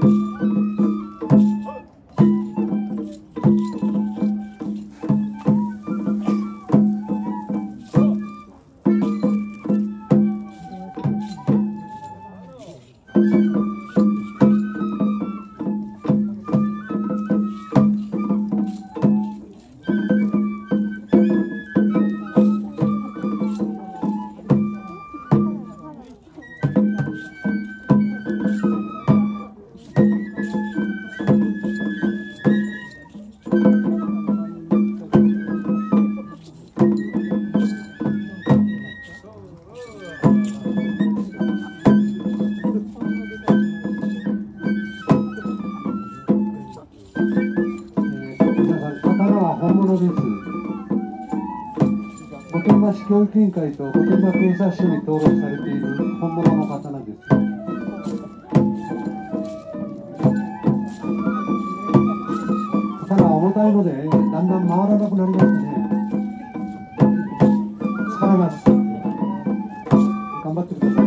Bye. 教育委員会と御殿場警察署に登録されている本物の刀です。刀は重たいのでだんだん回らなくなりますね。疲れます。頑張ってください。